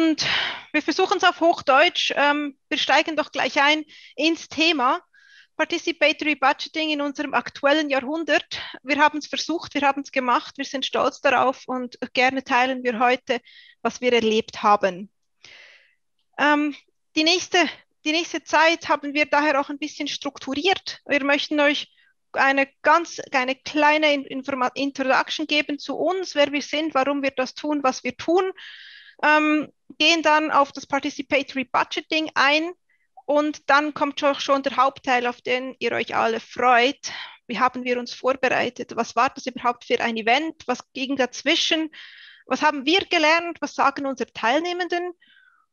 Und wir versuchen es auf Hochdeutsch. Ähm, wir steigen doch gleich ein ins Thema. Participatory Budgeting in unserem aktuellen Jahrhundert. Wir haben es versucht, wir haben es gemacht, wir sind stolz darauf und gerne teilen wir heute, was wir erlebt haben. Ähm, die, nächste, die nächste Zeit haben wir daher auch ein bisschen strukturiert. Wir möchten euch eine ganz eine kleine Informa Introduction geben zu uns, wer wir sind, warum wir das tun, was wir tun. Ähm, gehen dann auf das Participatory Budgeting ein und dann kommt schon der Hauptteil, auf den ihr euch alle freut. Wie haben wir uns vorbereitet? Was war das überhaupt für ein Event? Was ging dazwischen? Was haben wir gelernt? Was sagen unsere Teilnehmenden?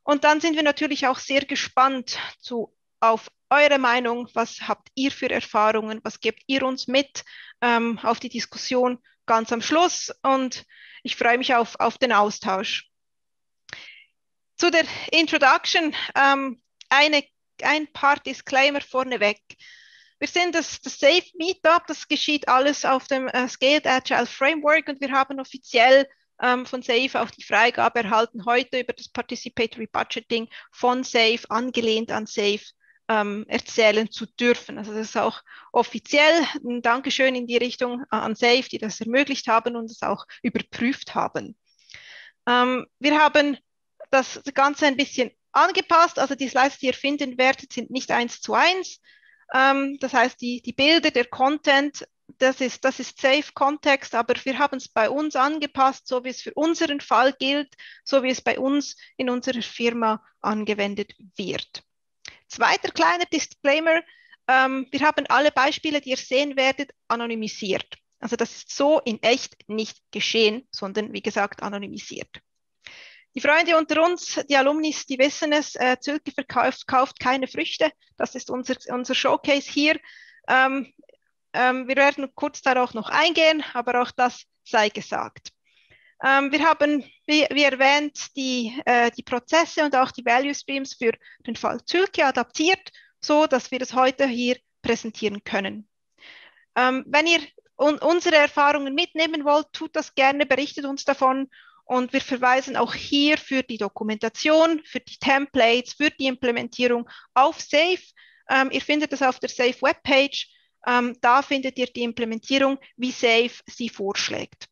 Und dann sind wir natürlich auch sehr gespannt zu, auf eure Meinung. Was habt ihr für Erfahrungen? Was gebt ihr uns mit ähm, auf die Diskussion ganz am Schluss? Und ich freue mich auf, auf den Austausch. Zu der Introduction ähm, eine, ein paar Disclaimer vorneweg. Wir sind das, das Safe Meetup, das geschieht alles auf dem äh, Scaled Agile Framework und wir haben offiziell ähm, von SAFE auch die Freigabe erhalten, heute über das Participatory Budgeting von SAFE, angelehnt an SAFE, ähm, erzählen zu dürfen. Also das ist auch offiziell ein Dankeschön in die Richtung an SAFE, die das ermöglicht haben und es auch überprüft haben. Ähm, wir haben das Ganze ein bisschen angepasst, also die Slides, die ihr finden werdet, sind nicht eins zu eins. Ähm, das heißt, die, die Bilder, der Content, das ist, das ist Safe Kontext, aber wir haben es bei uns angepasst, so wie es für unseren Fall gilt, so wie es bei uns in unserer Firma angewendet wird. Zweiter kleiner Disclaimer. Ähm, wir haben alle Beispiele, die ihr sehen werdet, anonymisiert. Also das ist so in echt nicht geschehen, sondern wie gesagt anonymisiert. Die Freunde unter uns, die Alumnis, die wissen es, äh, Zülke verkauft kauft keine Früchte. Das ist unser, unser Showcase hier. Ähm, ähm, wir werden kurz darauf noch eingehen, aber auch das sei gesagt. Ähm, wir haben, wie, wie erwähnt, die, äh, die Prozesse und auch die Value Streams für den Fall Zülke adaptiert, so dass wir es heute hier präsentieren können. Ähm, wenn ihr un unsere Erfahrungen mitnehmen wollt, tut das gerne, berichtet uns davon und wir verweisen auch hier für die Dokumentation, für die Templates, für die Implementierung auf Safe. Ähm, ihr findet es auf der Safe Webpage. Ähm, da findet ihr die Implementierung, wie Safe sie vorschlägt.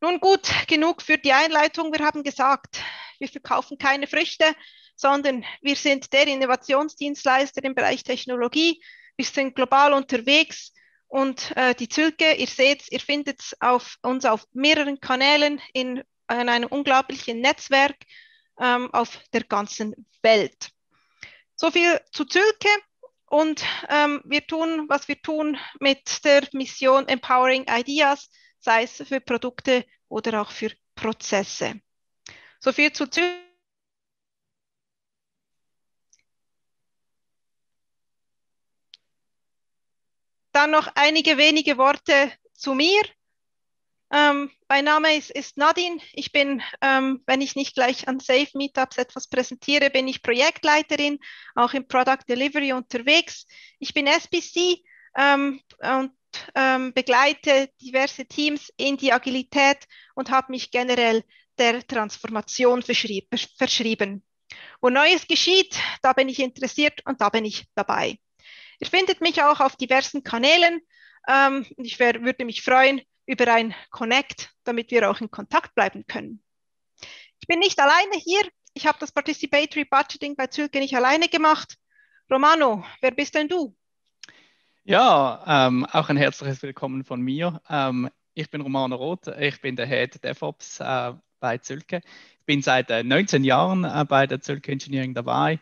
Nun gut, genug für die Einleitung. Wir haben gesagt, wir verkaufen keine Früchte, sondern wir sind der Innovationsdienstleister im Bereich Technologie. Wir sind global unterwegs und äh, die Zülke, ihr seht, ihr findet auf, uns auf mehreren Kanälen in, in einem unglaublichen Netzwerk ähm, auf der ganzen Welt. So viel zu Zülke. Und ähm, wir tun, was wir tun mit der Mission Empowering Ideas sei es für Produkte oder auch für Prozesse. So viel zu Zürich. Dann noch einige wenige Worte zu mir. Ähm, mein Name ist, ist, Nadine. Ich bin, ähm, wenn ich nicht gleich an Safe Meetups etwas präsentiere, bin ich Projektleiterin, auch im Product Delivery unterwegs. Ich bin SBC ähm, und ähm, begleite diverse Teams in die Agilität und habe mich generell der Transformation verschrieben. Wo Neues geschieht, da bin ich interessiert und da bin ich dabei. Ihr findet mich auch auf diversen Kanälen. Ähm, ich wär, würde mich freuen über ein Connect, damit wir auch in Kontakt bleiben können. Ich bin nicht alleine hier. Ich habe das Participatory Budgeting bei Zülke nicht alleine gemacht. Romano, wer bist denn du? Ja, ähm, auch ein herzliches Willkommen von mir. Ähm, ich bin Romano Roth, ich bin der Head DevOps äh, bei Zülke. Ich bin seit äh, 19 Jahren äh, bei der Zülke Engineering dabei,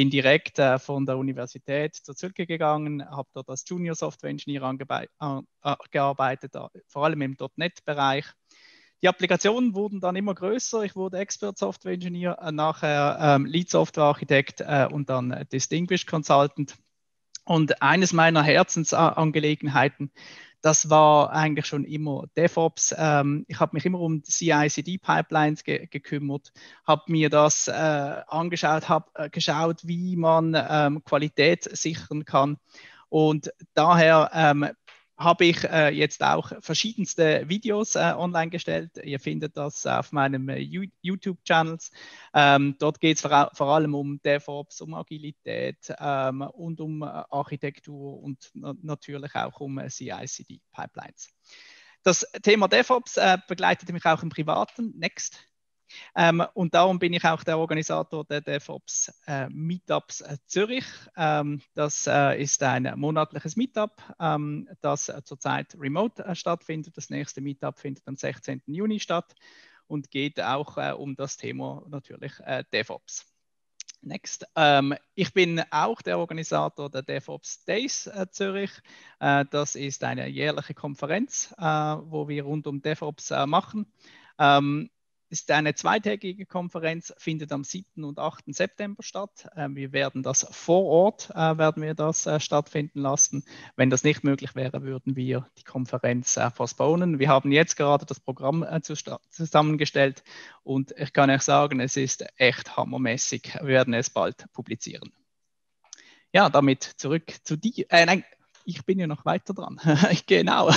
bin direkt äh, von der Universität zur Zülke gegangen, habe dort als Junior Software Engineer äh, gearbeitet, äh, vor allem im .NET-Bereich. Die Applikationen wurden dann immer größer. Ich wurde Expert Software Engineer, nachher ähm, Lead Software Architekt und dann Distinguished Consultant und eines meiner Herzensangelegenheiten, das war eigentlich schon immer DevOps. Ähm, ich habe mich immer um CI/CD-Pipelines ge gekümmert, habe mir das äh, angeschaut, habe äh, geschaut, wie man ähm, Qualität sichern kann. Und daher ähm, habe ich äh, jetzt auch verschiedenste Videos äh, online gestellt. Ihr findet das auf meinem äh, YouTube-Channels. Ähm, dort geht es vor, vor, allem um DevOps, um Agilität ähm, und um äh, Architektur und natürlich auch um äh, CI-CD-Pipelines. Das Thema DevOps äh, begleitet mich auch im Privaten. Next. Ähm, und darum bin ich auch der Organisator der DevOps äh, Meetups äh, Zürich. Ähm, das äh, ist ein monatliches Meetup, ähm, das äh, zurzeit remote äh, stattfindet. Das nächste Meetup findet am 16. Juni statt und geht auch äh, um das Thema natürlich DevOps. Next. Ähm, ich bin auch der Organisator der DevOps Days äh, Zürich. Äh, das ist eine jährliche Konferenz, äh, wo wir rund um DevOps machen. Ähm, ist eine zweitägige Konferenz, findet am 7. und 8. September statt. Ähm, wir werden das vor Ort äh, werden wir das äh, stattfinden lassen. Wenn das nicht möglich wäre, würden wir die Konferenz äh, postponen. Wir haben jetzt gerade das Programm zusammengestellt und ich kann euch sagen, es ist echt hammermäßig. Wir werden es bald publizieren. Ja, damit zurück zu dir. Äh, nein, ich bin ja noch weiter dran. genau.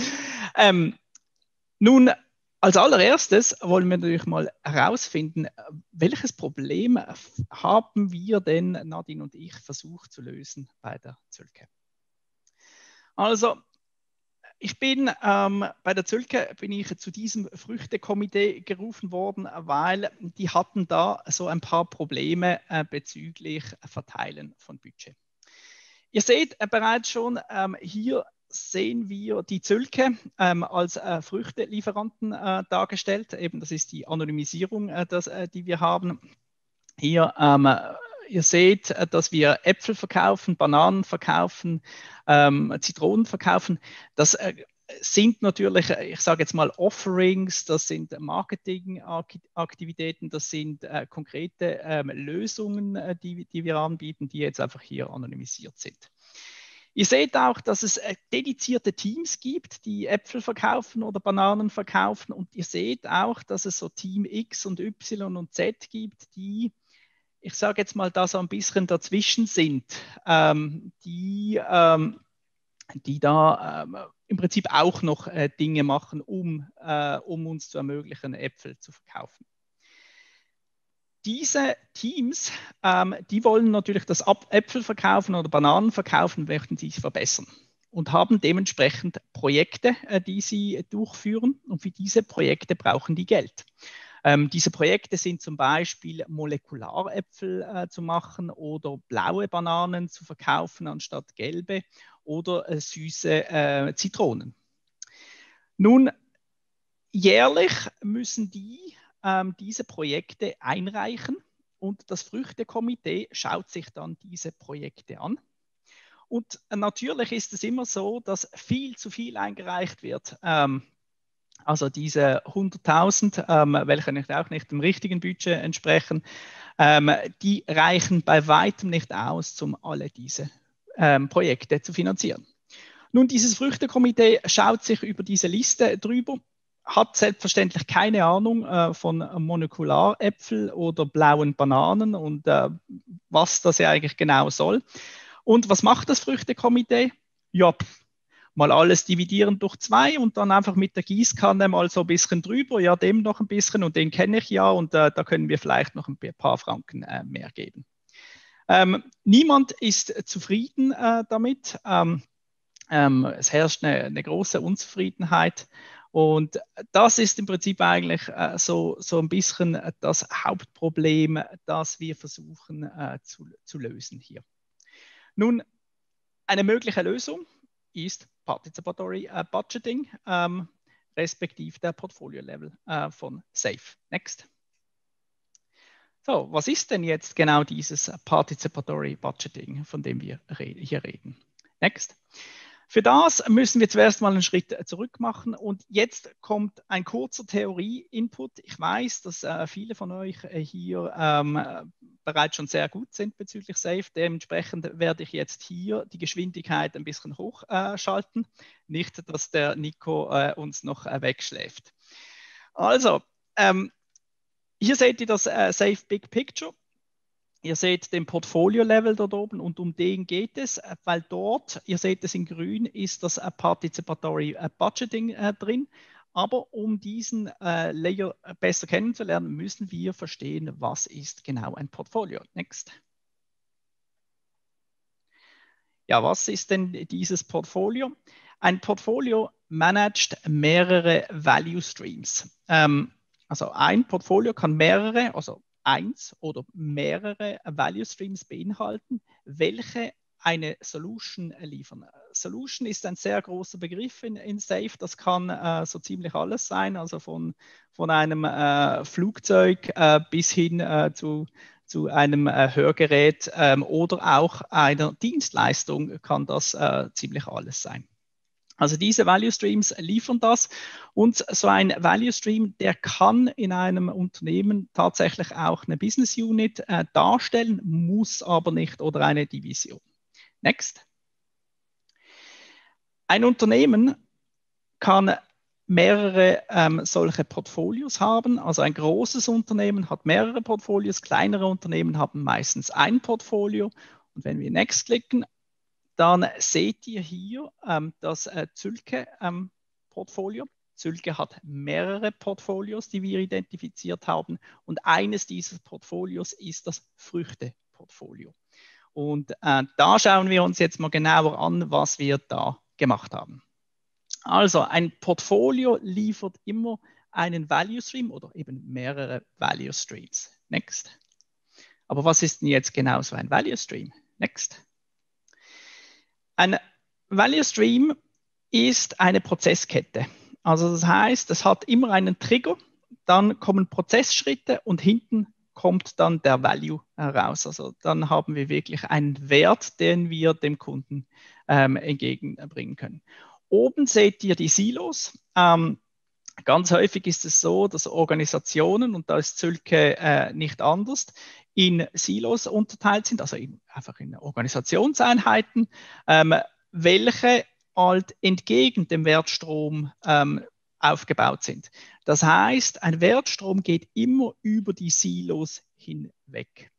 ähm, nun als allererstes wollen wir natürlich mal herausfinden, welches Problem haben wir denn, Nadine und ich, versucht zu lösen bei der Zülke. Also, ich bin ähm, bei der Zülke bin ich zu diesem Früchtekomitee gerufen worden, weil die hatten da so ein paar Probleme äh, bezüglich Verteilen von Budget. Ihr seht äh, bereits schon ähm, hier sehen wir die Zülke ähm, als äh, Früchtelieferanten äh, dargestellt. Eben, das ist die Anonymisierung, äh, das, äh, die wir haben. Hier, ähm, ihr seht, äh, dass wir Äpfel verkaufen, Bananen verkaufen, ähm, Zitronen verkaufen. Das äh, sind natürlich, ich sage jetzt mal, Offerings, das sind Marketingaktivitäten, das sind äh, konkrete ähm, Lösungen, die, die wir anbieten, die jetzt einfach hier anonymisiert sind. Ihr seht auch, dass es äh, dedizierte Teams gibt, die Äpfel verkaufen oder Bananen verkaufen. Und ihr seht auch, dass es so Team X und Y und Z gibt, die, ich sage jetzt mal, da so ein bisschen dazwischen sind, ähm, die, ähm, die da ähm, im Prinzip auch noch äh, Dinge machen, um, äh, um uns zu ermöglichen, Äpfel zu verkaufen diese Teams, ähm, die wollen natürlich das Äpfel verkaufen oder Bananen verkaufen, möchten sich verbessern und haben dementsprechend Projekte, äh, die sie durchführen. Und für diese Projekte brauchen die Geld. Ähm, diese Projekte sind zum Beispiel Molekularäpfel äh, zu machen oder blaue Bananen zu verkaufen anstatt gelbe oder äh, süße äh, Zitronen. Nun, jährlich müssen die ähm, diese Projekte einreichen und das Früchtekomitee schaut sich dann diese Projekte an. Und natürlich ist es immer so, dass viel zu viel eingereicht wird. Ähm, also diese 100.000, ähm, welche nicht auch nicht dem richtigen Budget entsprechen, ähm, die reichen bei weitem nicht aus, um alle diese ähm, Projekte zu finanzieren. Nun, dieses Früchtekomitee schaut sich über diese Liste drüber hat selbstverständlich keine Ahnung äh, von Monokularäpfel oder blauen Bananen und äh, was das ja eigentlich genau soll. Und was macht das Früchtekomitee? Ja, pff, mal alles dividieren durch zwei und dann einfach mit der Gießkanne mal so ein bisschen drüber, ja, dem noch ein bisschen und den kenne ich ja und äh, da können wir vielleicht noch ein paar Franken äh, mehr geben. Ähm, niemand ist zufrieden äh, damit. Ähm, ähm, es herrscht eine, eine große Unzufriedenheit. Und das ist im Prinzip eigentlich äh, so, so ein bisschen das Hauptproblem, das wir versuchen äh, zu, zu lösen hier. Nun, eine mögliche Lösung ist Participatory äh, Budgeting, ähm, respektive der Portfolio-Level äh, von SAFE. Next. So, was ist denn jetzt genau dieses Participatory Budgeting, von dem wir hier reden? Next. Für das müssen wir zuerst mal einen Schritt zurück machen und jetzt kommt ein kurzer Theorie-Input. Ich weiß, dass äh, viele von euch äh, hier ähm, bereits schon sehr gut sind bezüglich Safe. Dementsprechend werde ich jetzt hier die Geschwindigkeit ein bisschen hochschalten. Äh, Nicht, dass der Nico äh, uns noch äh, wegschläft. Also, ähm, hier seht ihr das äh, Safe Big Picture. Ihr seht den Portfolio-Level dort oben und um den geht es, weil dort, ihr seht es in grün, ist das Participatory Budgeting drin. Aber um diesen äh, Layer besser kennenzulernen, müssen wir verstehen, was ist genau ein Portfolio. Next. Ja, was ist denn dieses Portfolio? Ein Portfolio managt mehrere Value Streams. Ähm, also ein Portfolio kann mehrere, also eins oder mehrere Value Streams beinhalten, welche eine Solution liefern. Solution ist ein sehr großer Begriff in, in Safe. Das kann äh, so ziemlich alles sein, also von, von einem äh, Flugzeug äh, bis hin äh, zu, zu einem äh, Hörgerät ähm, oder auch einer Dienstleistung kann das äh, ziemlich alles sein. Also diese Value Streams liefern das und so ein Value Stream, der kann in einem Unternehmen tatsächlich auch eine Business Unit äh, darstellen, muss aber nicht oder eine Division. Next. Ein Unternehmen kann mehrere ähm, solche Portfolios haben. Also ein großes Unternehmen hat mehrere Portfolios, kleinere Unternehmen haben meistens ein Portfolio. Und wenn wir Next klicken, dann seht ihr hier ähm, das äh, Zülke-Portfolio. Ähm, Zülke hat mehrere Portfolios, die wir identifiziert haben. Und eines dieses Portfolios ist das Früchte-Portfolio. Und äh, da schauen wir uns jetzt mal genauer an, was wir da gemacht haben. Also ein Portfolio liefert immer einen Value Stream oder eben mehrere Value Streams. Next. Aber was ist denn jetzt genau so ein Value Stream? Next. Ein Value Stream ist eine Prozesskette. Also das heißt, es hat immer einen Trigger, dann kommen Prozessschritte und hinten kommt dann der Value heraus. Also dann haben wir wirklich einen Wert, den wir dem Kunden ähm, entgegenbringen können. Oben seht ihr die Silos. Ähm, ganz häufig ist es so, dass Organisationen, und da ist Zülke äh, nicht anders, in Silos unterteilt sind, also in, einfach in Organisationseinheiten, ähm, welche halt entgegen dem Wertstrom ähm, aufgebaut sind. Das heißt, ein Wertstrom geht immer über die Silos hinweg.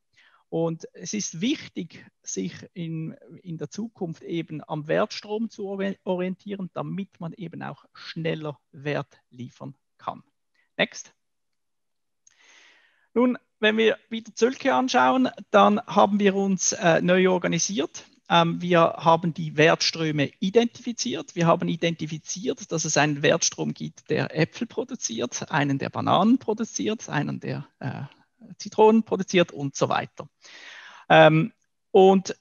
Und es ist wichtig, sich in, in der Zukunft eben am Wertstrom zu orientieren, damit man eben auch schneller Wert liefern kann. Next. Nun, wenn wir wieder Zölke anschauen, dann haben wir uns äh, neu organisiert. Ähm, wir haben die Wertströme identifiziert. Wir haben identifiziert, dass es einen Wertstrom gibt, der Äpfel produziert, einen, der Bananen produziert, einen, der äh, Zitronen produziert und so weiter. Ähm, und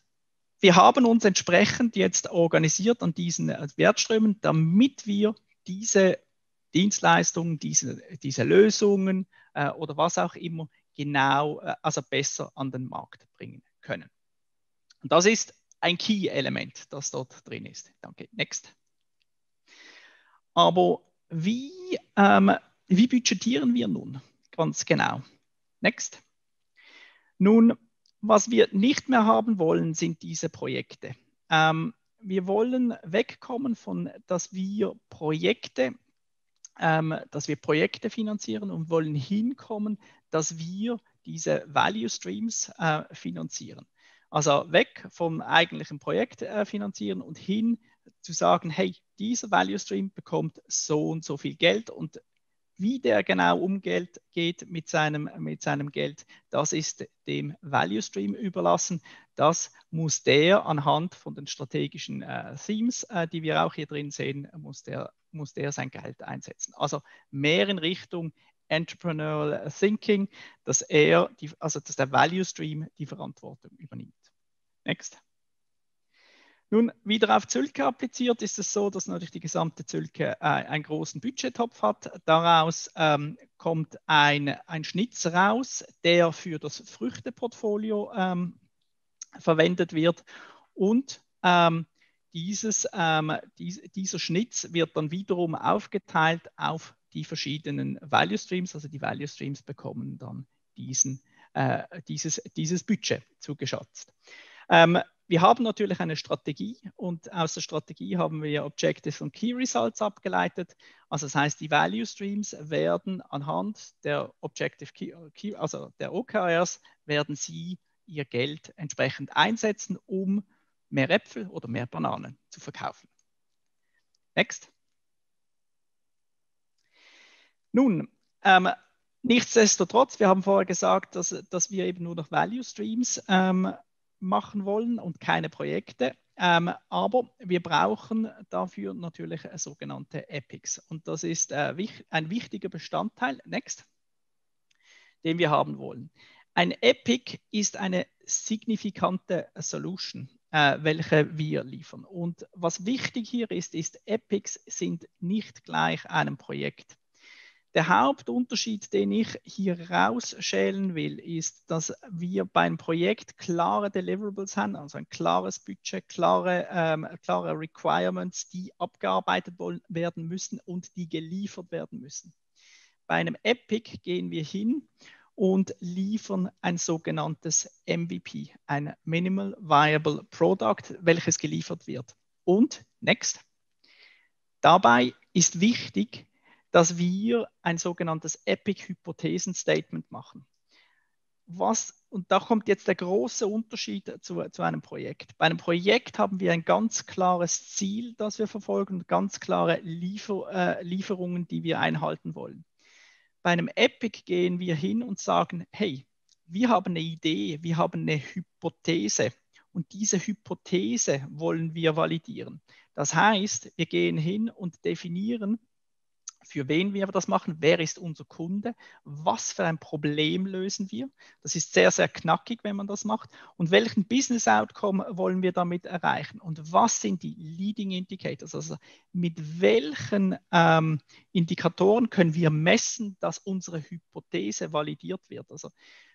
wir haben uns entsprechend jetzt organisiert an diesen äh, Wertströmen, damit wir diese Dienstleistungen, diese, diese Lösungen äh, oder was auch immer genau, äh, also besser an den Markt bringen können. Und das ist ein Key-Element, das dort drin ist. Danke. Next. Aber wie, ähm, wie budgetieren wir nun ganz genau? Next. Nun, was wir nicht mehr haben wollen, sind diese Projekte. Ähm, wir wollen wegkommen von, dass wir Projekte, ähm, dass wir Projekte finanzieren und wollen hinkommen, dass wir diese Value Streams äh, finanzieren. Also weg vom eigentlichen Projekt äh, finanzieren und hin zu sagen, hey, dieser Value Stream bekommt so und so viel Geld und wie der genau umgeht mit seinem, mit seinem Geld, das ist dem Value Stream überlassen. Das muss der anhand von den strategischen äh, Themes, äh, die wir auch hier drin sehen, muss der, muss der sein Geld einsetzen. Also mehr in Richtung Entrepreneurial Thinking, dass er, die, also dass der Value Stream die Verantwortung übernimmt. Next. Nun, wieder auf Zülke appliziert, ist es so, dass natürlich die gesamte Zülke äh, einen großen Budgettopf hat. Daraus ähm, kommt ein, ein Schnitz raus, der für das Früchteportfolio ähm, verwendet wird. Und ähm, dieses, ähm, dies, dieser Schnitz wird dann wiederum aufgeteilt auf die verschiedenen Value Streams. Also die Value Streams bekommen dann diesen, äh, dieses, dieses Budget zugeschätzt. Ähm, wir haben natürlich eine Strategie und aus der Strategie haben wir Objectives und Key Results abgeleitet. Also das heißt, die Value Streams werden anhand der Objective Key, also der OKRs, werden sie ihr Geld entsprechend einsetzen, um mehr Äpfel oder mehr Bananen zu verkaufen. Next. Nun, ähm, nichtsdestotrotz, wir haben vorher gesagt, dass, dass wir eben nur noch Value Streams ähm, machen wollen und keine Projekte. Ähm, aber wir brauchen dafür natürlich sogenannte Epics. Und das ist äh, ein wichtiger Bestandteil, next, den wir haben wollen. Ein Epic ist eine signifikante Solution, äh, welche wir liefern. Und was wichtig hier ist, ist, Epics sind nicht gleich einem Projekt. Der Hauptunterschied, den ich hier rausschälen will, ist, dass wir beim Projekt klare Deliverables haben, also ein klares Budget, klare, ähm, klare Requirements, die abgearbeitet werden müssen und die geliefert werden müssen. Bei einem Epic gehen wir hin und liefern ein sogenanntes MVP, ein Minimal Viable Product, welches geliefert wird. Und next. Dabei ist wichtig, dass wir ein sogenanntes Epic-Hypothesen-Statement machen. Was, und da kommt jetzt der große Unterschied zu, zu einem Projekt. Bei einem Projekt haben wir ein ganz klares Ziel, das wir verfolgen, ganz klare Liefer, äh, Lieferungen, die wir einhalten wollen. Bei einem Epic gehen wir hin und sagen, hey, wir haben eine Idee, wir haben eine Hypothese und diese Hypothese wollen wir validieren. Das heißt, wir gehen hin und definieren für wen wir das machen, wer ist unser Kunde, was für ein Problem lösen wir. Das ist sehr, sehr knackig, wenn man das macht. Und welchen Business Outcome wollen wir damit erreichen? Und was sind die Leading Indicators? Also mit welchen ähm, Indikatoren können wir messen, dass unsere Hypothese validiert wird? Also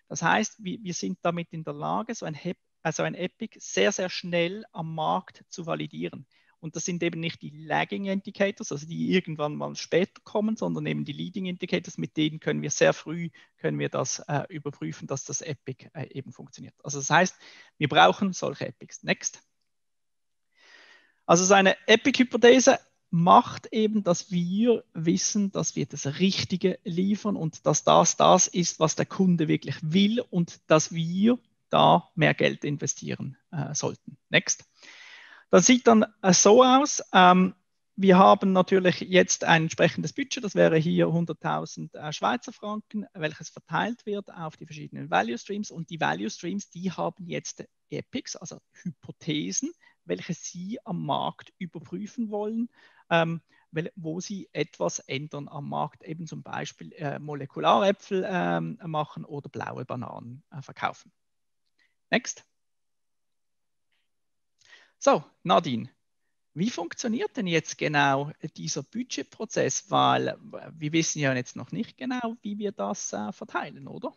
das heißt, wir, wir sind damit in der Lage, so ein, also ein Epic sehr, sehr schnell am Markt zu validieren. Und das sind eben nicht die Lagging Indicators, also die irgendwann mal später kommen, sondern eben die Leading Indicators, mit denen können wir sehr früh können wir das äh, überprüfen, dass das Epic äh, eben funktioniert. Also das heißt, wir brauchen solche Epics. Next. Also seine Epic-Hypothese macht eben, dass wir wissen, dass wir das Richtige liefern und dass das das ist, was der Kunde wirklich will und dass wir da mehr Geld investieren äh, sollten. Next. Das sieht dann äh, so aus. Ähm, wir haben natürlich jetzt ein entsprechendes Budget, das wäre hier 100.000 äh, Schweizer Franken, welches verteilt wird auf die verschiedenen Value Streams. Und die Value Streams, die haben jetzt Epics, also Hypothesen, welche Sie am Markt überprüfen wollen, ähm, wo Sie etwas ändern am Markt, eben zum Beispiel äh, Molekularäpfel äh, machen oder blaue Bananen äh, verkaufen. Next. So, Nadine, wie funktioniert denn jetzt genau dieser Budgetprozess? Weil wir wissen ja jetzt noch nicht genau, wie wir das äh, verteilen, oder?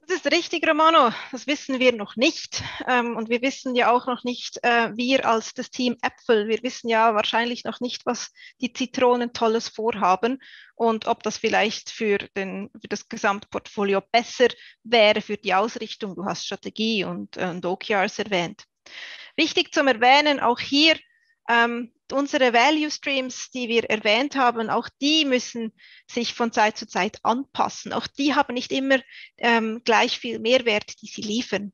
Das ist richtig, Romano. Das wissen wir noch nicht. Ähm, und wir wissen ja auch noch nicht, äh, wir als das Team Äpfel, wir wissen ja wahrscheinlich noch nicht, was die Zitronen Tolles vorhaben und ob das vielleicht für, den, für das Gesamtportfolio besser wäre für die Ausrichtung. Du hast Strategie und, äh, und OKRs erwähnt. Wichtig zum Erwähnen, auch hier ähm, unsere Value Streams, die wir erwähnt haben, auch die müssen sich von Zeit zu Zeit anpassen. Auch die haben nicht immer ähm, gleich viel Mehrwert, die sie liefern.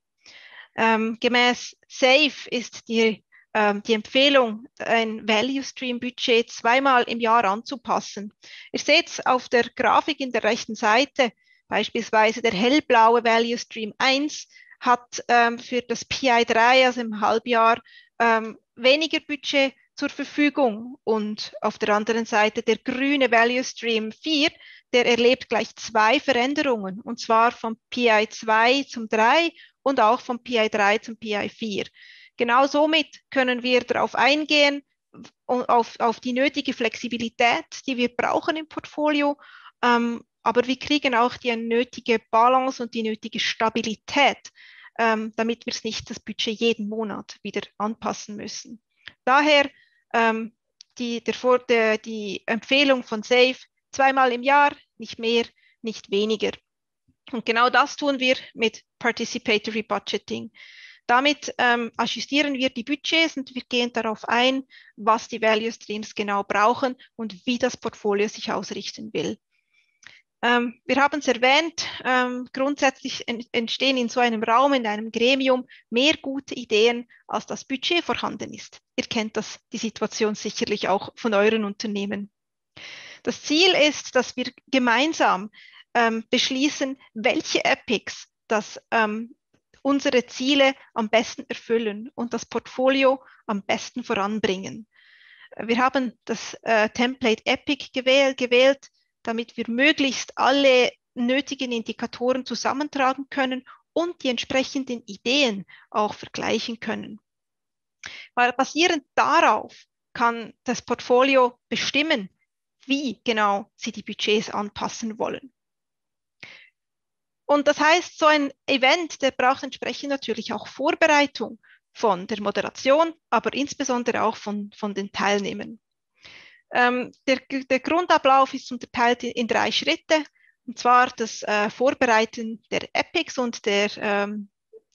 Ähm, gemäß SAFE ist die, ähm, die Empfehlung, ein Value Stream Budget zweimal im Jahr anzupassen. Ihr seht auf der Grafik in der rechten Seite beispielsweise der hellblaue Value Stream 1 hat ähm, für das PI3, also im Halbjahr, ähm, weniger Budget zur Verfügung. Und auf der anderen Seite der grüne Value Stream 4, der erlebt gleich zwei Veränderungen, und zwar vom PI2 zum 3 und auch vom PI3 zum PI4. Genau somit können wir darauf eingehen, auf, auf die nötige Flexibilität, die wir brauchen im Portfolio, ähm, aber wir kriegen auch die nötige Balance und die nötige Stabilität, ähm, damit wir es nicht das Budget jeden Monat wieder anpassen müssen. Daher ähm, die, der, der, die Empfehlung von SAFE zweimal im Jahr, nicht mehr, nicht weniger. Und genau das tun wir mit Participatory Budgeting. Damit ähm, ajustieren wir die Budgets und wir gehen darauf ein, was die Value Streams genau brauchen und wie das Portfolio sich ausrichten will. Ähm, wir haben es erwähnt, ähm, grundsätzlich entstehen in so einem Raum, in einem Gremium mehr gute Ideen, als das Budget vorhanden ist. Ihr kennt das, die Situation sicherlich auch von euren Unternehmen. Das Ziel ist, dass wir gemeinsam ähm, beschließen, welche Epics das ähm, unsere Ziele am besten erfüllen und das Portfolio am besten voranbringen. Wir haben das äh, Template Epic gewählt, gewählt, damit wir möglichst alle nötigen Indikatoren zusammentragen können und die entsprechenden Ideen auch vergleichen können. Weil basierend darauf kann das Portfolio bestimmen, wie genau sie die Budgets anpassen wollen. Und das heißt, so ein Event, der braucht entsprechend natürlich auch Vorbereitung von der Moderation, aber insbesondere auch von, von den Teilnehmern. Ähm, der, der, Grundablauf ist unterteilt in, in, drei Schritte, und zwar das äh, Vorbereiten der Epics und der, ähm,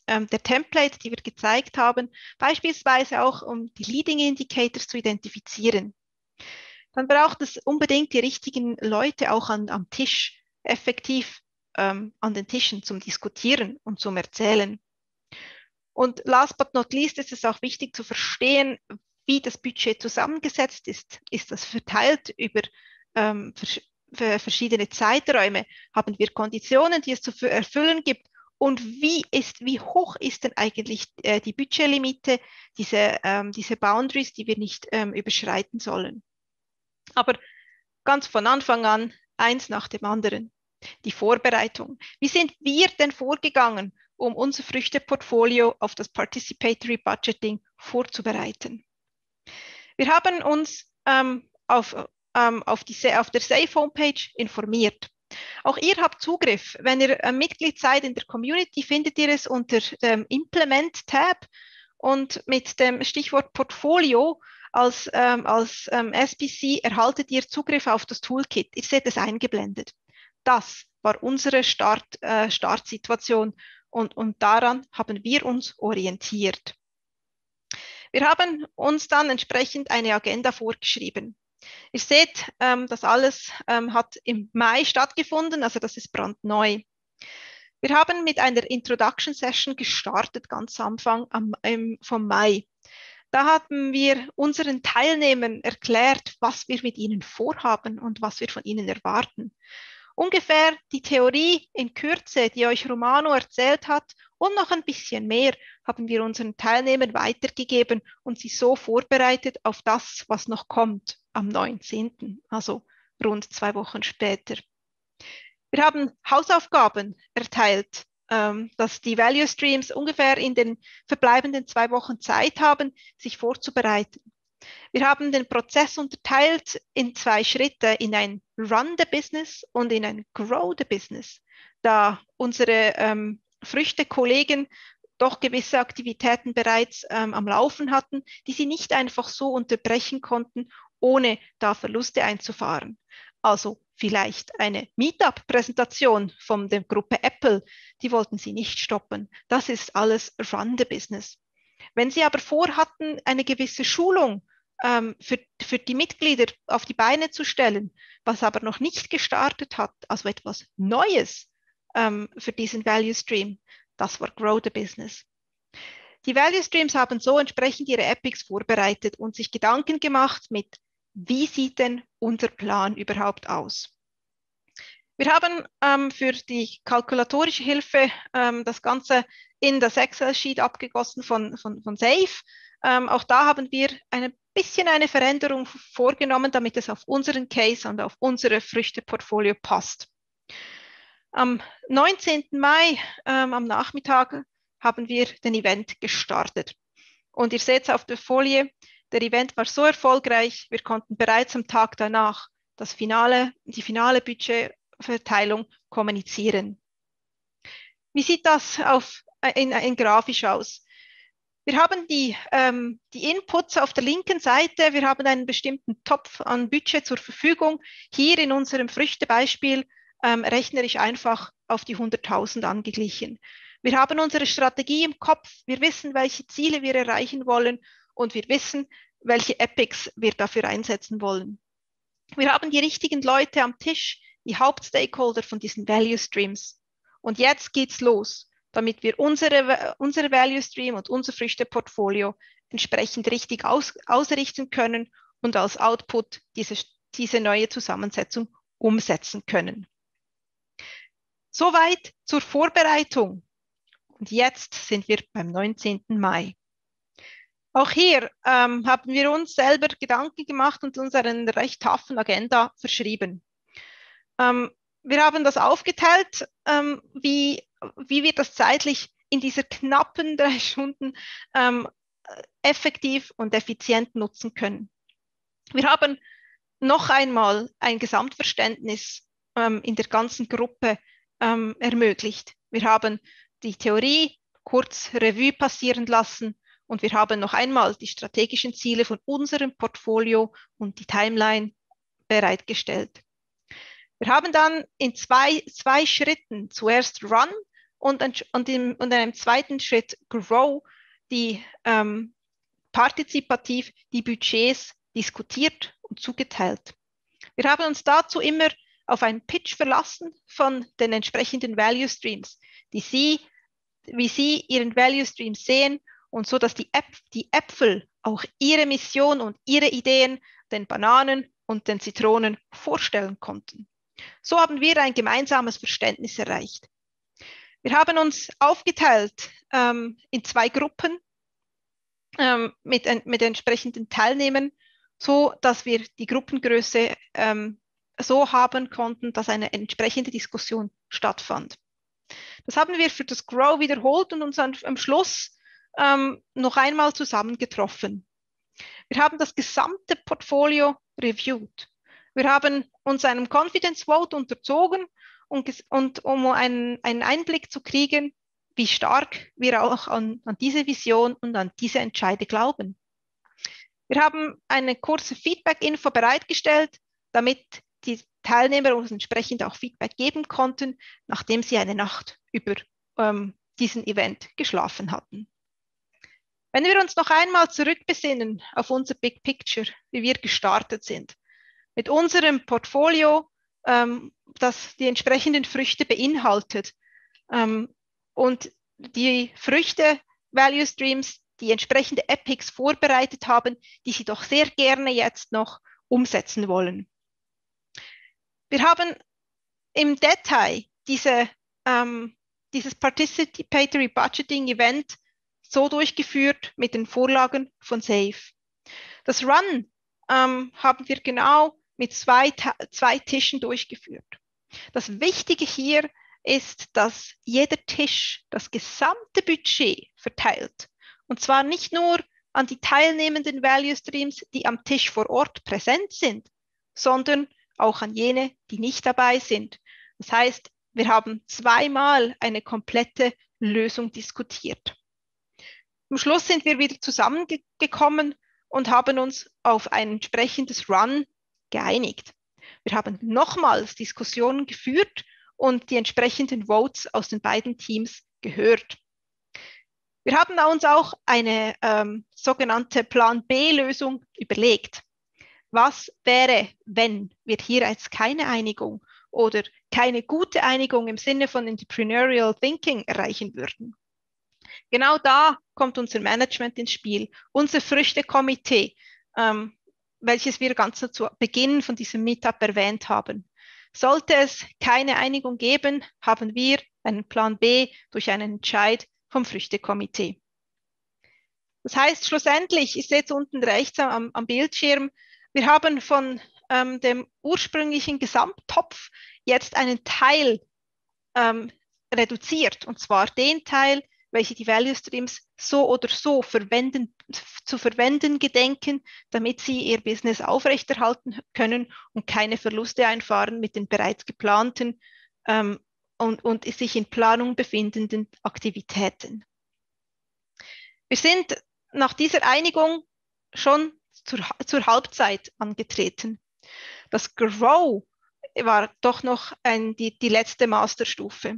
ähm, der Template, die wir gezeigt haben, beispielsweise auch um die Leading Indicators zu identifizieren. Dann braucht es unbedingt die richtigen Leute auch an, am Tisch, effektiv ähm, an den Tischen zum Diskutieren und zum Erzählen. Und last but not least ist es auch wichtig zu verstehen, wie das Budget zusammengesetzt ist. Ist das verteilt über ähm, vers verschiedene Zeiträume? Haben wir Konditionen, die es zu erfüllen gibt? Und wie, ist, wie hoch ist denn eigentlich äh, die Budgetlimite, diese, ähm, diese Boundaries, die wir nicht ähm, überschreiten sollen? Aber ganz von Anfang an eins nach dem anderen die Vorbereitung. Wie sind wir denn vorgegangen, um unser Früchteportfolio auf das Participatory Budgeting vorzubereiten? Wir haben uns ähm, auf, ähm, auf, die, auf der SAFE Homepage informiert. Auch ihr habt Zugriff. Wenn ihr äh, Mitglied seid in der Community, findet ihr es unter dem Implement-Tab und mit dem Stichwort Portfolio als, ähm, als ähm, SPC erhaltet ihr Zugriff auf das Toolkit. Ihr seht es eingeblendet. Das war unsere Start, äh, Startsituation und, und daran haben wir uns orientiert. Wir haben uns dann entsprechend eine Agenda vorgeschrieben. Ihr seht, ähm, das alles ähm, hat im Mai stattgefunden, also das ist brandneu. Wir haben mit einer Introduction Session gestartet, ganz am Anfang am, im, vom Mai. Da haben wir unseren Teilnehmern erklärt, was wir mit ihnen vorhaben und was wir von ihnen erwarten. Ungefähr die Theorie in Kürze, die euch Romano erzählt hat und noch ein bisschen mehr haben wir unseren Teilnehmern weitergegeben und sie so vorbereitet auf das, was noch kommt am 19., also rund zwei Wochen später. Wir haben Hausaufgaben erteilt, ähm, dass die Value Streams ungefähr in den verbleibenden zwei Wochen Zeit haben, sich vorzubereiten. Wir haben den Prozess unterteilt in zwei Schritte, in ein Run the Business und in ein Grow the Business, da unsere ähm, Früchte-Kollegen doch gewisse Aktivitäten bereits ähm, am Laufen hatten, die sie nicht einfach so unterbrechen konnten, ohne da Verluste einzufahren. Also vielleicht eine Meetup-Präsentation von der Gruppe Apple, die wollten sie nicht stoppen. Das ist alles Run the Business. Wenn Sie aber vorhatten, eine gewisse Schulung ähm, für, für die Mitglieder auf die Beine zu stellen, was aber noch nicht gestartet hat, also etwas Neues ähm, für diesen Value Stream, das war Grow the Business. Die Value Streams haben so entsprechend ihre Epics vorbereitet und sich Gedanken gemacht mit, wie sieht denn unser Plan überhaupt aus? Wir haben ähm, für die kalkulatorische Hilfe ähm, das Ganze in das Excel-Sheet abgegossen von, von, von SAFE. Ähm, auch da haben wir ein bisschen eine Veränderung vorgenommen, damit es auf unseren Case und auf unsere Früchteportfolio passt. Am 19. Mai ähm, am Nachmittag haben wir den Event gestartet. Und ihr seht es auf der Folie, der Event war so erfolgreich, wir konnten bereits am Tag danach das finale, die finale Budgetverteilung kommunizieren. Wie sieht das auf, in, in grafisch aus? Wir haben die, ähm, die Inputs auf der linken Seite. Wir haben einen bestimmten Topf an Budget zur Verfügung. Hier in unserem Früchtebeispiel ähm, rechne ich einfach auf die 100.000 angeglichen. Wir haben unsere Strategie im Kopf. Wir wissen, welche Ziele wir erreichen wollen und wir wissen, welche Epics wir dafür einsetzen wollen. Wir haben die richtigen Leute am Tisch, die Hauptstakeholder von diesen Value Streams. Und jetzt geht's los, damit wir unsere, unsere Value Stream und unser Früchteportfolio entsprechend richtig aus, ausrichten können und als Output diese, diese neue Zusammensetzung umsetzen können. Soweit zur Vorbereitung. Und jetzt sind wir beim 19. Mai. Auch hier ähm, haben wir uns selber Gedanken gemacht und uns eine recht taffen Agenda verschrieben. Ähm, wir haben das aufgeteilt, ähm, wie, wie wir das zeitlich in dieser knappen drei Stunden ähm, effektiv und effizient nutzen können. Wir haben noch einmal ein Gesamtverständnis ähm, in der ganzen Gruppe ähm, ermöglicht. Wir haben die Theorie kurz Revue passieren lassen und wir haben noch einmal die strategischen Ziele von unserem Portfolio und die Timeline bereitgestellt. Wir haben dann in zwei, zwei Schritten zuerst Run und, und, im, und in einem zweiten Schritt Grow die ähm, partizipativ die Budgets diskutiert und zugeteilt. Wir haben uns dazu immer auf einen Pitch verlassen von den entsprechenden Value Streams, die Sie, wie Sie Ihren Value Stream sehen und so, dass die, Äp die Äpfel auch Ihre Mission und Ihre Ideen den Bananen und den Zitronen vorstellen konnten. So haben wir ein gemeinsames Verständnis erreicht. Wir haben uns aufgeteilt ähm, in zwei Gruppen ähm, mit, mit entsprechenden Teilnehmern, so dass wir die Gruppengröße ähm, so haben konnten, dass eine entsprechende Diskussion stattfand. Das haben wir für das Grow wiederholt und uns am, Schluss ähm, noch einmal zusammengetroffen. Wir haben das gesamte Portfolio reviewed. Wir haben uns einem Confidence Vote unterzogen und, und um einen, einen Einblick zu kriegen, wie stark wir auch an, an diese Vision und an diese Entscheide glauben. Wir haben eine kurze Feedback-Info bereitgestellt, damit die Teilnehmer uns entsprechend auch Feedback geben konnten, nachdem sie eine Nacht über ähm, diesen Event geschlafen hatten. Wenn wir uns noch einmal zurückbesinnen auf unser Big Picture, wie wir gestartet sind, mit unserem Portfolio, ähm, das die entsprechenden Früchte beinhaltet ähm, und die Früchte, Value Streams, die entsprechende Epics vorbereitet haben, die sie doch sehr gerne jetzt noch umsetzen wollen. Wir haben im Detail diese, ähm, dieses Participatory Budgeting Event so durchgeführt mit den Vorlagen von SAFE. Das Run ähm, haben wir genau mit zwei, zwei Tischen durchgeführt. Das Wichtige hier ist, dass jeder Tisch das gesamte Budget verteilt. Und zwar nicht nur an die teilnehmenden Value Streams, die am Tisch vor Ort präsent sind, sondern auch an jene, die nicht dabei sind. Das heißt, wir haben zweimal eine komplette Lösung diskutiert. Am Schluss sind wir wieder zusammengekommen und haben uns auf ein entsprechendes Run geeinigt. Wir haben nochmals Diskussionen geführt und die entsprechenden Votes aus den beiden Teams gehört. Wir haben uns auch eine ähm, sogenannte Plan B-Lösung überlegt. Was wäre, wenn wir hier jetzt keine Einigung oder keine gute Einigung im Sinne von Entrepreneurial Thinking erreichen würden? Genau da kommt unser Management ins Spiel, unser Früchtekomitee, ähm, welches wir ganz zu Beginn von diesem Meetup erwähnt haben. Sollte es keine Einigung geben, haben wir einen Plan B durch einen Entscheid vom Früchtekomitee. Das heißt, schlussendlich, ich sehe jetzt unten rechts am, am Bildschirm, wir haben von ähm, dem ursprünglichen Gesamttopf jetzt einen Teil ähm, reduziert, und zwar den Teil, welche die Value Streams so oder so verwenden, zu verwenden gedenken, damit sie ihr Business aufrechterhalten können und keine Verluste einfahren mit den bereits geplanten ähm, und, und sich in Planung befindenden Aktivitäten. Wir sind nach dieser Einigung schon zur, zur Halbzeit angetreten. Das Grow war doch noch ein, die, die letzte Masterstufe.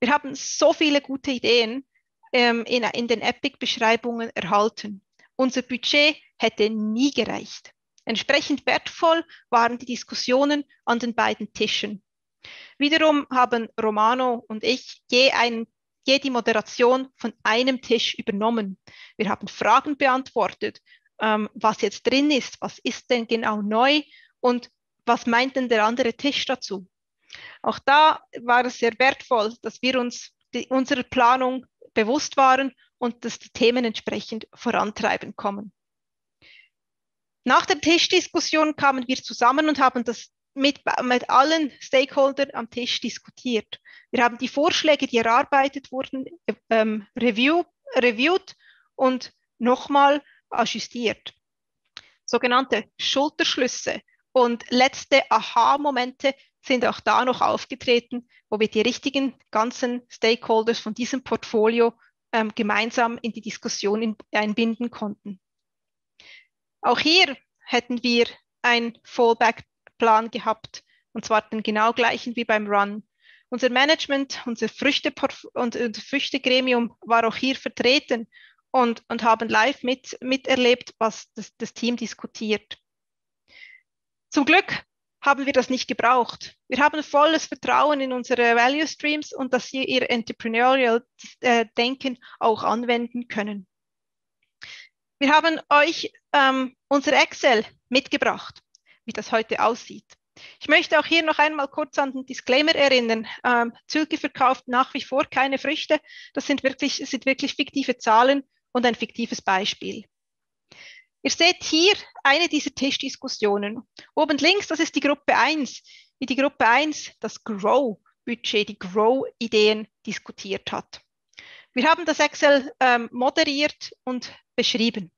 Wir haben so viele gute Ideen ähm, in, in den Epic-Beschreibungen erhalten. Unser Budget hätte nie gereicht. Entsprechend wertvoll waren die Diskussionen an den beiden Tischen. Wiederum haben Romano und ich je, ein, je die Moderation von einem Tisch übernommen. Wir haben Fragen beantwortet, ähm, was jetzt drin ist, was ist denn genau neu und was meint denn der andere Tisch dazu. Auch da war es sehr wertvoll, dass wir uns die, unserer Planung bewusst waren und dass die Themen entsprechend vorantreiben kommen. Nach der Tischdiskussion kamen wir zusammen und haben das mit, mit allen Stakeholdern am Tisch diskutiert. Wir haben die Vorschläge, die erarbeitet wurden, ähm, review, reviewed und nochmal ajustiert. Sogenannte Schulterschlüsse und letzte Aha-Momente sind auch da noch aufgetreten, wo wir die richtigen ganzen Stakeholders von diesem Portfolio ähm, gemeinsam in die Diskussion in, einbinden konnten. Auch hier hätten wir einen Fallback-Plan gehabt, und zwar den genau gleichen wie beim Run. Unser Management, unser, Früchte und unser Früchtegremium war auch hier vertreten und, und haben live mit, miterlebt, was das, das Team diskutiert. Zum Glück haben wir das nicht gebraucht. Wir haben volles Vertrauen in unsere Value Streams und dass sie ihr Entrepreneurial äh, Denken auch anwenden können. Wir haben euch ähm, unser Excel mitgebracht, wie das heute aussieht. Ich möchte auch hier noch einmal kurz an den Disclaimer erinnern. Ähm, Zülke verkauft nach wie vor keine Früchte. Das sind wirklich, sind wirklich fiktive Zahlen und ein fiktives Beispiel. Ihr seht hier eine dieser Tischdiskussionen. Oben links, das ist die Gruppe 1, wie die Gruppe 1 das Grow-Budget, die Grow-Ideen diskutiert hat. Wir haben das Excel ähm, moderiert und beschrieben.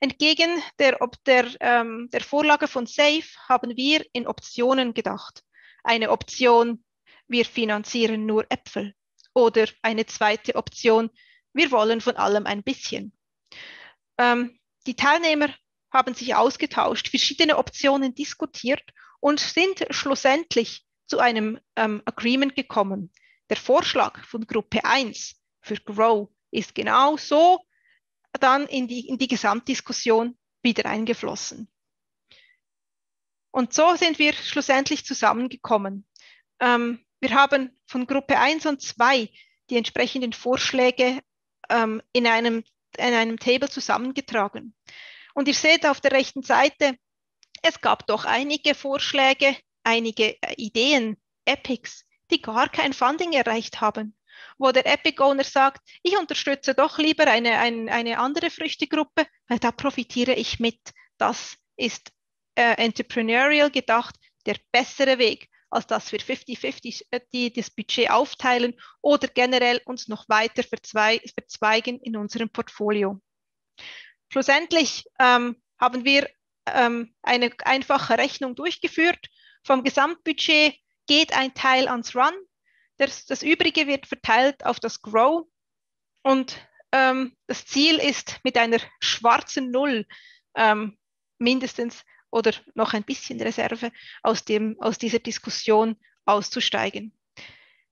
Entgegen der, der, ähm, der Vorlage von SAFE haben wir in Optionen gedacht. Eine Option, wir finanzieren nur Äpfel. Oder eine zweite Option, wir wollen von allem ein bisschen. Ähm, die Teilnehmer haben sich ausgetauscht, verschiedene Optionen diskutiert und sind schlussendlich zu einem ähm, Agreement gekommen. Der Vorschlag von Gruppe 1 für Grow ist genau so dann in die, in die Gesamtdiskussion wieder eingeflossen. Und so sind wir schlussendlich zusammengekommen. Ähm, wir haben von Gruppe 1 und 2 die entsprechenden Vorschläge ähm, in einem in einem Table zusammengetragen. Und ihr seht auf der rechten Seite, es gab doch einige Vorschläge, einige äh, Ideen, Epics, die gar kein Funding erreicht haben, wo der Epic-Owner sagt, ich unterstütze doch lieber eine, eine, eine andere Früchtegruppe, weil da profitiere ich mit. Das ist äh, entrepreneurial gedacht, der bessere Weg als dass wir 50-50 äh, das Budget aufteilen oder generell uns noch weiter verzweigen in unserem Portfolio. Schlussendlich ähm, haben wir ähm, eine einfache Rechnung durchgeführt. Vom Gesamtbudget geht ein Teil ans Run, das, das Übrige wird verteilt auf das Grow und ähm, das Ziel ist mit einer schwarzen Null ähm, mindestens oder noch ein bisschen Reserve aus, dem, aus dieser Diskussion auszusteigen.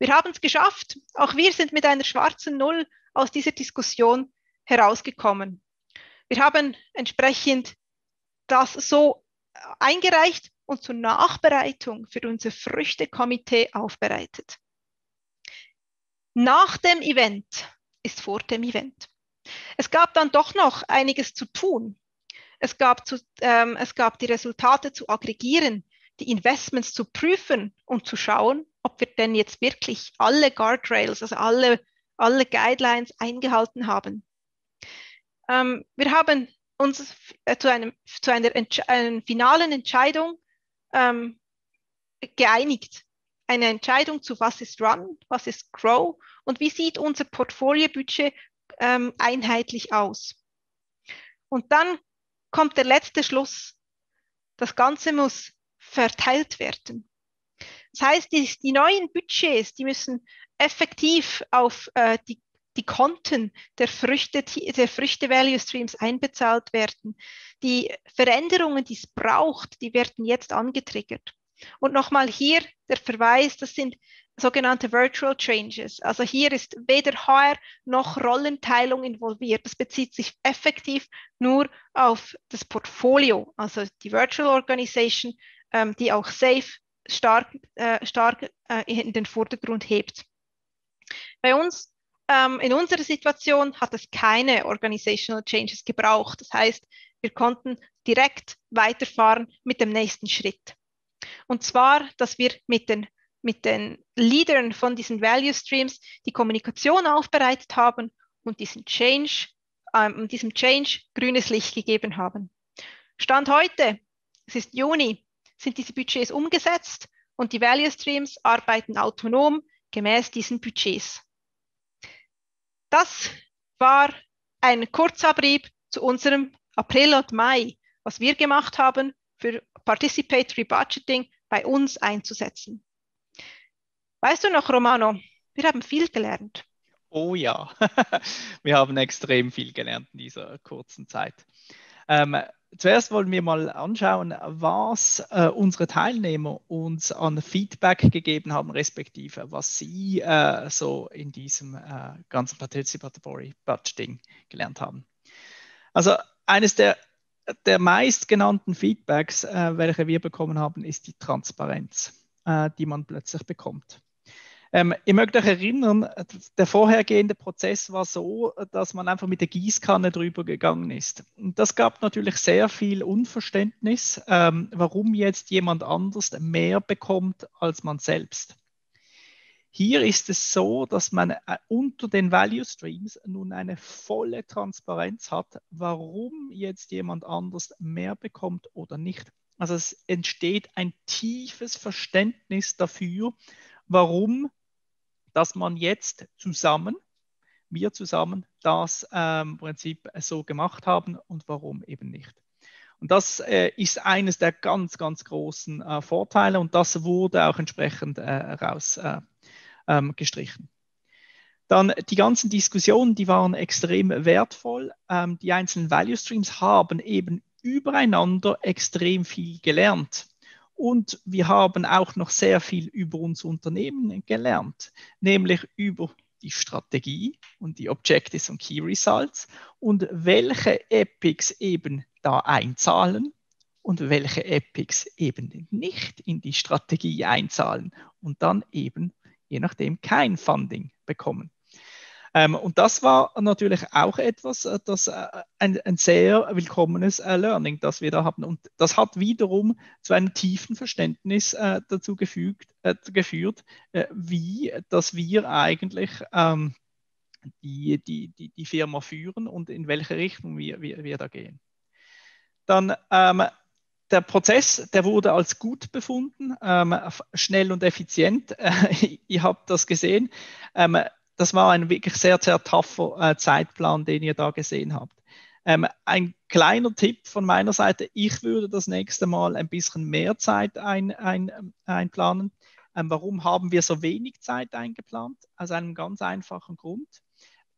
Wir haben es geschafft. Auch wir sind mit einer schwarzen Null aus dieser Diskussion herausgekommen. Wir haben entsprechend das so eingereicht und zur Nachbereitung für unser Früchtekomitee aufbereitet. Nach dem Event ist vor dem Event. Es gab dann doch noch einiges zu tun. Es gab, zu, ähm, es gab die Resultate zu aggregieren, die Investments zu prüfen und zu schauen, ob wir denn jetzt wirklich alle Guardrails, also alle, alle Guidelines eingehalten haben. Ähm, wir haben uns zu, einem, zu einer, einer finalen Entscheidung ähm, geeinigt. Eine Entscheidung zu was ist Run, was ist Grow und wie sieht unser Portfoliobudget ähm, einheitlich aus. Und dann kommt der letzte Schluss. Das Ganze muss verteilt werden. Das heißt, die, die neuen Budgets, die müssen effektiv auf äh, die, die Konten der Früchte, der Früchte Value Streams einbezahlt werden. Die Veränderungen, die es braucht, die werden jetzt angetriggert. Und nochmal hier der Verweis, das sind sogenannte Virtual Changes. Also hier ist weder HR noch Rollenteilung involviert. Das bezieht sich effektiv nur auf das Portfolio, also die Virtual Organization, ähm, die auch SAFE stark, äh, stark äh, in den Vordergrund hebt. Bei uns, ähm, in unserer Situation, hat es keine Organizational Changes gebraucht. Das heißt, wir konnten direkt weiterfahren mit dem nächsten Schritt. Und zwar, dass wir mit den, mit den Leadern von diesen Value Streams die Kommunikation aufbereitet haben und diesen Change, ähm, diesem Change grünes Licht gegeben haben. Stand heute, es ist Juni, sind diese Budgets umgesetzt und die Value Streams arbeiten autonom gemäß diesen Budgets. Das war ein Kurzabrieb zu unserem April und Mai, was wir gemacht haben, für Participatory Budgeting bei uns einzusetzen. Weißt du noch, Romano, wir haben viel gelernt. Oh ja, wir haben extrem viel gelernt in dieser kurzen Zeit. Ähm, zuerst wollen wir mal anschauen, was äh, unsere Teilnehmer uns an Feedback gegeben haben, respektive was sie äh, so in diesem äh, ganzen Participatory Budgeting gelernt haben. Also eines der, der meistgenannten Feedbacks, äh, welche wir bekommen haben, ist die Transparenz, äh, die man plötzlich bekommt. Ähm, ihr mögt euch erinnern, der vorhergehende Prozess war so, dass man einfach mit der Gießkanne drüber gegangen ist. Und das gab natürlich sehr viel Unverständnis, ähm, warum jetzt jemand anders mehr bekommt als man selbst. Hier ist es so, dass man äh, unter den Value Streams nun eine volle Transparenz hat, warum jetzt jemand anders mehr bekommt oder nicht. Also es entsteht ein tiefes Verständnis dafür, warum dass man jetzt zusammen, wir zusammen, das ähm, Prinzip so gemacht haben und warum eben nicht. Und das äh, ist eines der ganz, ganz großen äh, Vorteile und das wurde auch entsprechend äh, rausgestrichen. Äh, ähm, Dann die ganzen Diskussionen, die waren extrem wertvoll. Ähm, die einzelnen Value Streams haben eben übereinander extrem viel gelernt. Und wir haben auch noch sehr viel über unser Unternehmen gelernt, nämlich über die Strategie und die Objectives und Key Results und welche Epics eben da einzahlen und welche Epics eben nicht in die Strategie einzahlen und dann eben je nachdem kein Funding bekommen. Ähm, und das war natürlich auch etwas, äh, das äh, ein, ein, sehr willkommenes äh, Learning, das wir da haben. Und das hat wiederum zu einem tiefen Verständnis äh, dazu gefügt, äh, geführt, äh, wie dass wir eigentlich ähm, die, die, die, die Firma führen und in welche Richtung wir, wir, wir da gehen. Dann ähm, der Prozess, der wurde als gut befunden, ähm, schnell und effizient. ihr habt das gesehen. Ähm, das war ein wirklich sehr, sehr tougher äh, Zeitplan, den ihr da gesehen habt. Ähm, ein kleiner Tipp von meiner Seite, ich würde das nächste Mal ein bisschen mehr Zeit ein, ein, einplanen. Ähm, warum haben wir so wenig Zeit eingeplant? Aus einem ganz einfachen Grund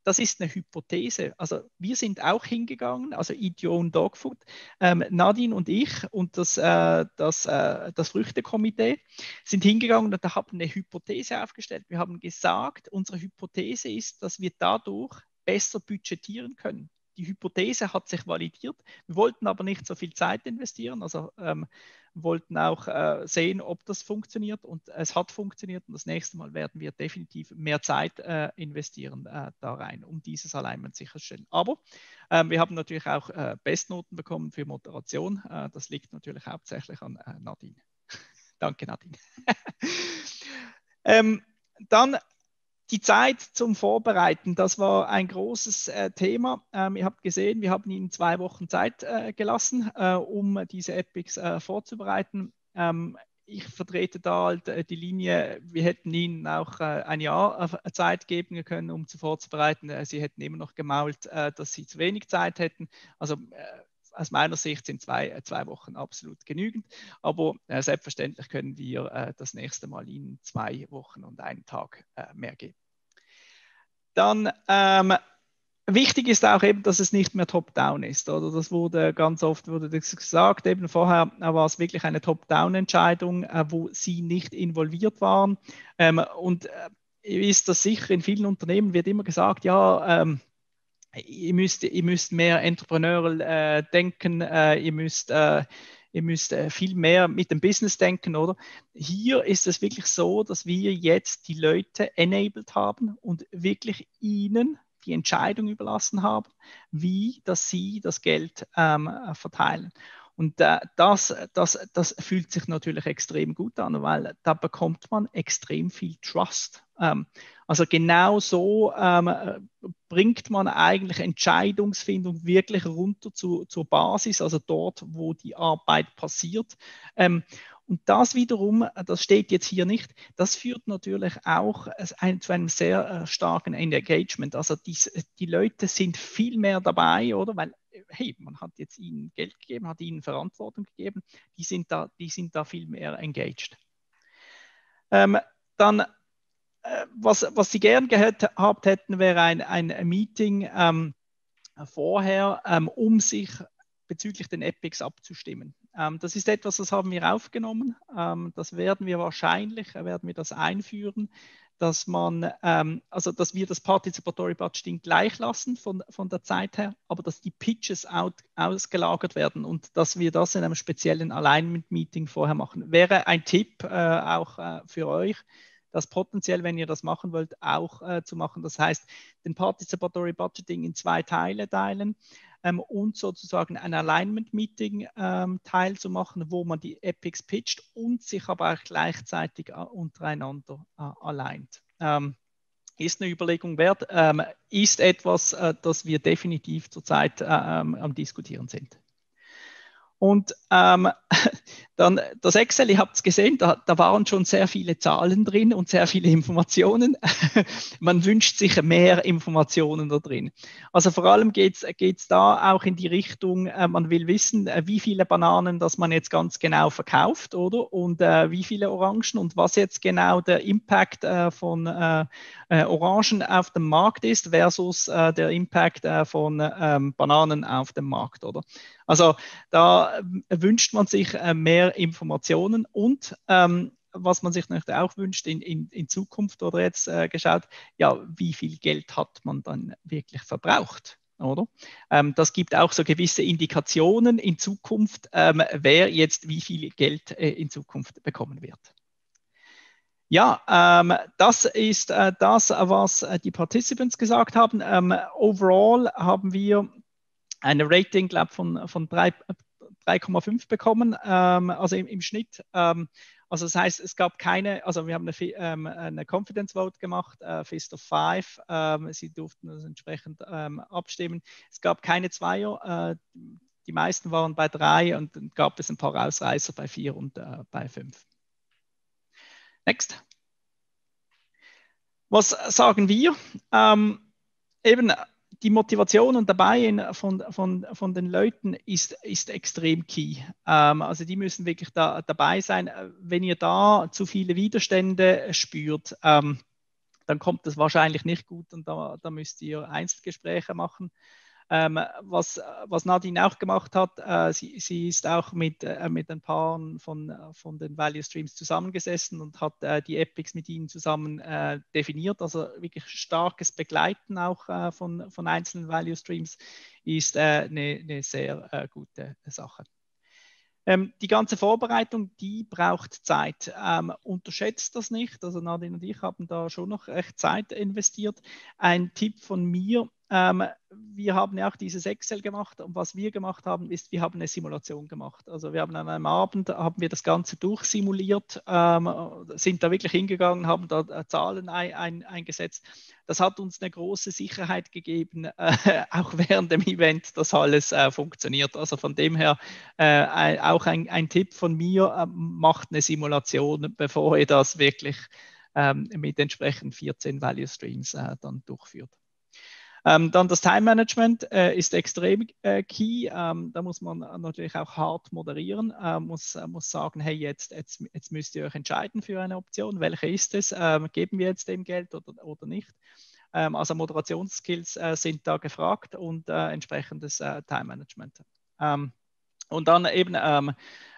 das ist eine Hypothese. Also wir sind auch hingegangen, also ETO und Dogfood, ähm, Nadine und ich und das, äh, das, äh, das Früchtekomitee sind hingegangen und da haben eine Hypothese aufgestellt. Wir haben gesagt, unsere Hypothese ist, dass wir dadurch besser budgetieren können. Die Hypothese hat sich validiert. Wir wollten aber nicht so viel Zeit investieren. Also ähm, wollten auch äh, sehen, ob das funktioniert und es hat funktioniert und das nächste Mal werden wir definitiv mehr Zeit äh, investieren äh, da rein, um dieses Alignment sicherzustellen. Aber ähm, wir haben natürlich auch äh, Bestnoten bekommen für Moderation. Äh, das liegt natürlich hauptsächlich an äh, Nadine. Danke, Nadine. ähm, dann die Zeit zum Vorbereiten, das war ein großes äh, Thema. Ähm, ihr habt gesehen, wir haben Ihnen zwei Wochen Zeit äh, gelassen, äh, um diese Epics äh, vorzubereiten. Ähm, ich vertrete da halt äh, die Linie, wir hätten Ihnen auch äh, ein Jahr Zeit geben können, um zu vorzubereiten. Sie hätten immer noch gemault, dass Sie zu wenig Zeit hätten. Also aus meiner Sicht sind zwei, zwei Wochen absolut genügend. Aber äh, selbstverständlich können wir äh, das nächste Mal Ihnen zwei Wochen und einen Tag äh, mehr geben. Dann ähm, wichtig ist auch eben, dass es nicht mehr top-down ist. Oder das wurde ganz oft wurde das gesagt. Eben vorher war es wirklich eine top-down-Entscheidung, äh, wo Sie nicht involviert waren. Ähm, und äh, ist das sicher in vielen Unternehmen wird immer gesagt, ja, ähm, ihr müsst, ihr müsst mehr entrepreneurial äh, denken, äh, ihr müsst äh, ihr müsst äh, viel mehr mit dem Business denken, oder? Hier ist es wirklich so, dass wir jetzt die Leute enabled haben und wirklich ihnen die Entscheidung überlassen haben, wie dass sie das Geld ähm, verteilen. Und das, das, das fühlt sich natürlich extrem gut an, weil da bekommt man extrem viel Trust. Ähm, also genau so ähm, bringt man eigentlich Entscheidungsfindung wirklich runter zu, zur Basis, also dort, wo die Arbeit passiert. Ähm, und das wiederum, das steht jetzt hier nicht, das führt natürlich auch zu einem sehr äh, starken Engagement. Also die, die Leute sind viel mehr dabei, oder? Weil hey, man hat jetzt ihnen Geld gegeben, hat ihnen Verantwortung gegeben, die sind da, die sind da viel mehr engaged. Ähm, dann, äh, was, was Sie gern gehabt hätten, wäre ein, ein Meeting ähm, vorher, ähm, um sich bezüglich den Epics abzustimmen. Ähm, das ist etwas, das haben wir aufgenommen. Ähm, das werden wir wahrscheinlich, äh, werden wir das einführen dass man, ähm, also dass wir das Participatory Budgeting gleich lassen von, von der Zeit her, aber dass die Pitches out, ausgelagert werden und dass wir das in einem speziellen Alignment-Meeting vorher machen. Wäre ein Tipp äh, auch äh, für euch, das potenziell, wenn ihr das machen wollt, auch äh, zu machen. Das heißt, den Participatory Budgeting in zwei Teile teilen ähm, und sozusagen ein Alignment-Meeting ähm, teilzumachen, wo man die Epics pitcht und sich aber auch gleichzeitig äh, untereinander äh, alleint. Ähm, ist eine Überlegung wert, ähm, ist etwas, äh, das wir definitiv zurzeit äh, ähm, am Diskutieren sind. Und ähm, dann das Excel, ihr habt es gesehen, da, da, waren schon sehr viele Zahlen drin und sehr viele Informationen. Man wünscht sich mehr Informationen da drin. Also vor allem geht es da auch in die Richtung, äh, man will wissen, äh, wie viele Bananen das man jetzt ganz genau verkauft, oder? Und äh, wie viele Orangen und was jetzt genau der Impact äh, von äh, äh, Orangen auf dem Markt ist versus der Impact von ähm, Bananen auf dem Markt, oder? Also da wünscht man sich mehr mehr Informationen und ähm, was man sich natürlich auch wünscht in, in, in Zukunft oder jetzt äh, geschaut, ja, wie viel Geld hat man dann wirklich verbraucht? Oder? Ähm, das gibt auch so gewisse Indikationen in Zukunft, ähm, wer jetzt wie viel Geld äh, in Zukunft bekommen wird. Ja, ähm, das ist äh, das, was äh, die Participants gesagt haben. Ähm, overall haben wir eine Rating, glaube von, von drei, 3,5 bekommen, ähm, also im, im Schnitt. Ähm, also das heißt, es gab keine, also wir haben eine, ähm, eine Confidence Vote gemacht, äh, Fist of Five. Ähm, sie durften das entsprechend ähm, abstimmen. Es gab keine Zweier. Äh, die meisten waren bei drei und dann gab es ein paar Ausreißer bei vier und äh, bei fünf. Next. Was sagen wir? Ähm, eben die Motivation und dabei von, von, von den Leuten ist, ist extrem key. Ähm, also die müssen wirklich da, dabei sein. Wenn ihr da zu viele Widerstände spürt, ähm, dann kommt das wahrscheinlich nicht gut und da, da müsst ihr Einzelgespräche machen. Ähm, was, was Nadine auch gemacht hat, äh, sie, sie, ist auch mit, äh, mit ein paar von, von den Value Streams zusammengesessen und hat äh, die Epics mit ihnen zusammen äh, definiert. Also wirklich starkes Begleiten auch äh, von, von einzelnen Value Streams ist eine, äh, eine sehr gute Sache. Ähm, die ganze Vorbereitung, die braucht Zeit. Ähm, unterschätzt das nicht. Also Nadine und ich haben da schon noch echt Zeit investiert. Ein Tipp von mir, ähm, wir haben ja auch dieses Excel gemacht und was wir gemacht haben, ist, wir haben eine Simulation gemacht. Also wir haben an einem Abend, haben wir das Ganze durchsimuliert, ähm, sind da wirklich hingegangen, haben da äh, Zahlen ein, ein, eingesetzt. Das hat uns eine große Sicherheit gegeben, äh, auch während dem Event, dass alles äh, funktioniert. Also von dem her äh, auch ein, ein, Tipp von mir, äh, macht eine Simulation, bevor ihr das wirklich ähm, mit entsprechend 14 Value Streams äh, dann durchführt. Ähm, dann das Time Management äh, ist extrem äh, key. Ähm, da muss man natürlich auch hart moderieren, äh, muss, äh, muss sagen, hey, jetzt, jetzt, jetzt müsst ihr euch entscheiden für eine Option. Welche ist es? Ähm, geben wir jetzt dem Geld oder, oder nicht? Ähm, also Moderationsskills äh, sind da gefragt und äh, entsprechendes Time Management. Und dann eben ähm,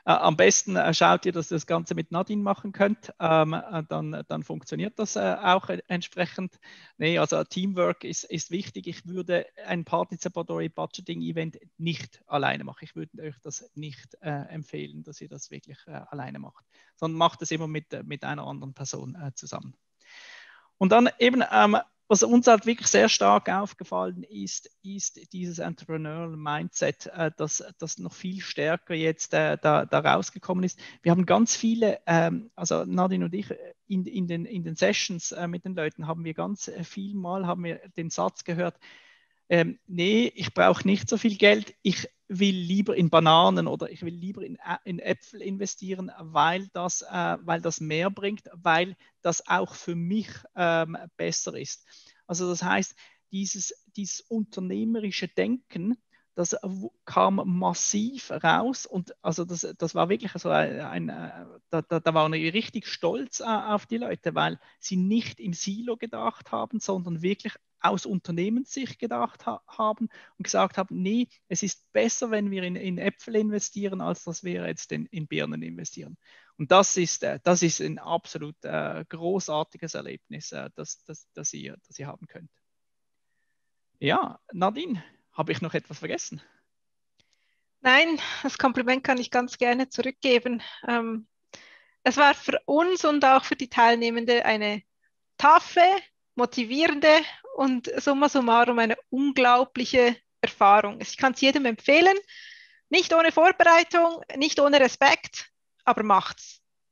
äh, am besten äh, schaut ihr, dass ihr das Ganze mit Nadine machen könnt. Ähm, äh, dann, dann funktioniert das äh, auch entsprechend. Nee, also Teamwork ist, ist wichtig. Ich würde ein Participatory Budgeting Event nicht alleine machen. Ich würde euch das nicht äh, empfehlen, dass ihr das wirklich äh, alleine macht, sondern macht es immer mit, mit einer anderen Person zusammen. Und dann eben ähm, was uns halt wirklich sehr stark aufgefallen ist, ist dieses Entrepreneurial Mindset, äh, das, das noch viel stärker jetzt äh, da, da rausgekommen ist. Wir haben ganz viele, ähm, also Nadine und ich, in, in, den, in den Sessions äh, mit den Leuten haben wir ganz äh, viel mal haben wir den Satz gehört, ähm, nee, ich brauche nicht so viel Geld, ich will lieber in Bananen oder ich will lieber in, in Äpfel investieren, weil das, äh, weil das mehr bringt, weil das auch für mich ähm, besser ist. Also das heißt, dieses, dieses unternehmerische Denken, das kam massiv raus und also das, das war wirklich so ein, ein äh, da, da, da waren wir richtig stolz äh, auf die Leute, weil sie nicht im Silo gedacht haben, sondern wirklich aus Unternehmenssicht gedacht ha haben und gesagt haben, nee, es ist besser, wenn wir in, in Äpfel investieren, als dass wir jetzt in, in Birnen investieren. Und das ist, äh, das ist ein absolut äh, großartiges Erlebnis, äh, das, das, das, ihr, das ihr haben könnt. Ja, Nadine, habe ich noch etwas vergessen? Nein, das Kompliment kann ich ganz gerne zurückgeben. Ähm, es war für uns und auch für die Teilnehmende eine taffe, motivierende und summa summarum eine unglaubliche Erfahrung. Ich kann es jedem empfehlen. Nicht ohne Vorbereitung, nicht ohne Respekt, aber macht's.